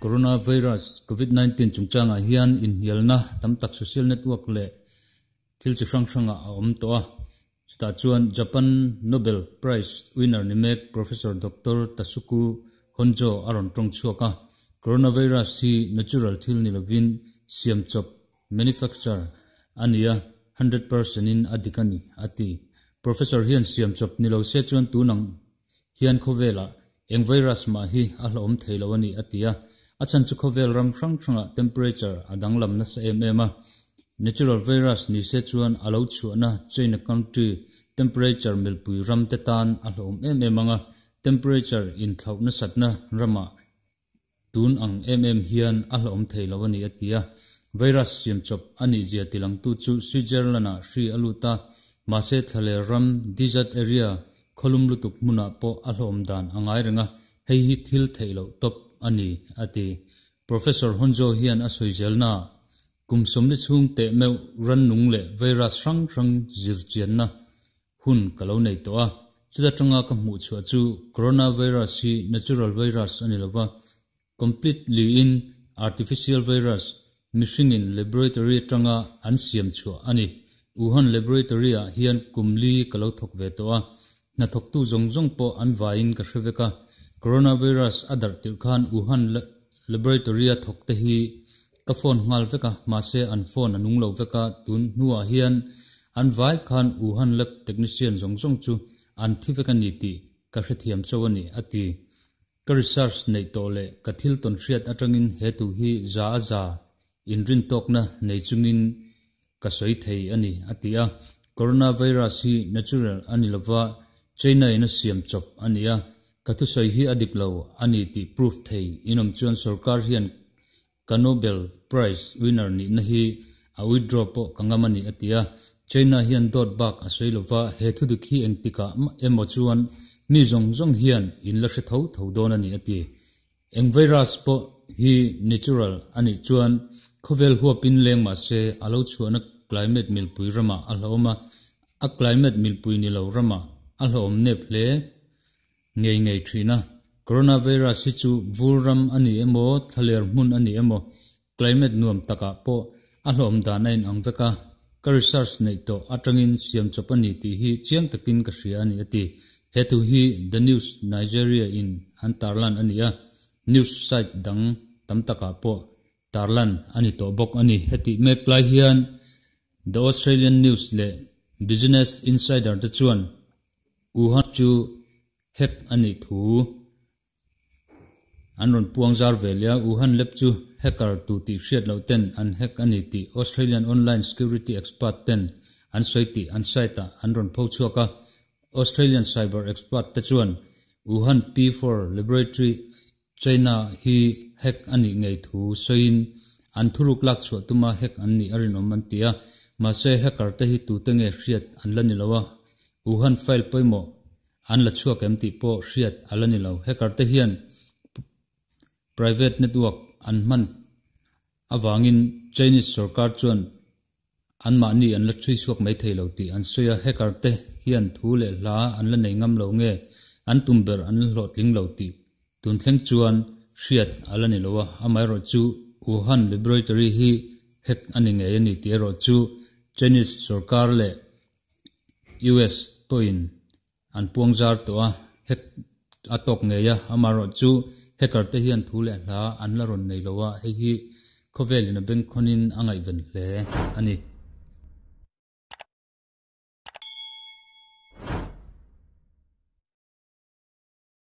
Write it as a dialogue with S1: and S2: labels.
S1: coronavirus covid-19 chungchanga hian in hialna tam tak social network le thil chi hrang hranga a awm to a. Chuta chuan japan nobel prize winner ni mek professor dr tasuku honjo aron tong chuaka. Coronavirus hi natural thil ni lovin siam chop manufacture ania 100% in adikani ati. Professor hian siam chop ni lo se chuan tunang hian khovela eng virus ma hi a hlom theilo ani atia achan chu khovel ram thrang thranga temperature adang lam na sa em em a. Natural virus ni se chuan alo chu na china country temperature mil pui ram te tan alom hlom em em anga temperature in thau na satna rama tun ang em em hian alom hlom theilo ani atia virus siam chop ani zia tilang tu chu switzerland a sri aluta mase thale ram desert area kholum lutuk muna po alom dan angai renga hei hi thil theilo top ani, ati, professor honjo hian a soizelna kum somni chung te me ran nung le virus rang rang zir chian na, hun kalo nei to a chuda tanga ka mu chu chu coronavirus hi natural virus ani lova completely in artificial virus, machine in laboratory tanga an siam chu ani. Wuhan laboratory a hian kumli kalo thok ve to a na thok tu zong zong po an vain ka hreveka coronavirus adar tir khan wuhan laboratory a thok te hi. Ka phone ngal veka, ma se an phone anung lo veka, tun nuwa hian. An vai khan wuhan lab technician zong zong chu, an thi veka ni ti, ka hrethiam chawani ati ka research nei tole ka thil ton hriat atangin hetu hi, za za. In rin tok na, nei chungin ka soi thei ani atia coronavirus hi natural ani lova china ina siam chop ania kathu sai hi adik lo ani ti proof thei. Inom chuan sarkar hian ka nobel prize winner ni na hi a withdraw po kangamani atia. China hian dot bak a sei lova he thu du khi eng tika emo chuan mi zong zong hian in la hre thau thau don ani ati eng virus po hi natural ani chuan khovel huwa pin leng ma se alo chuan climate mil pui rama aloma a climate mil pui ni lo rama alom ne ple ngei ngei thina coronavirus si chu vulram ani emo, thaler mun ani emo. Climate nuam taka po alom da nain angveka ka research nei to atangin siam chopani ti hi chiang takin ka hria ani ati. Hetu hi the news nigeria in antarlan ania news site dang tamtaka po. Tarlan ani to bok ani. Heti meklai hian. The australian news le business insider te chuan uhan chu hek ani thu. Anron puang zar velia uhan lập chu hacker tu ti hriat lo ten. An anh ani ti australian online security expert ten. An soiti an saita anron pho chuaka australian cyber expert te chuan. Uhan p4 laboratory, china, hi hek ani ngei thu soin. An thuruk lak chu tuma hek ani arin omantia ma se hacker te hi tu te nge hriat an lani lawa uhan file poimo an la chua em ti po hriat alani lo. Hacker te hian private network an man. Awangin chinese sarkar chuan an ma ni an la thui suak mai thei lo ti. An soya hacker te hian thu le la an la nei ngam lo nge. An tumber an lo tling lo ti. Tun thleng chuan hriat alani lo wa amai ro chu wuhan laboratory hi hek ani nge ani ti. Ro chu chinese sarkar le us point. An puang zar to a hek atok nge ya amaro chu hacker te hian thu le hla an la ron nei lowa hei hi khovel in a bank khonin angai ven hle ani